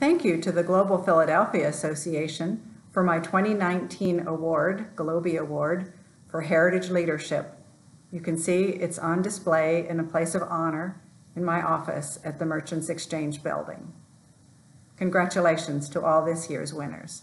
Thank you to the Global Philadelphia Association for my 2019 award, Globy Award, for Heritage Leadership. You can see it's on display in a place of honor in my office at the Merchants Exchange Building. Congratulations to all this year's winners.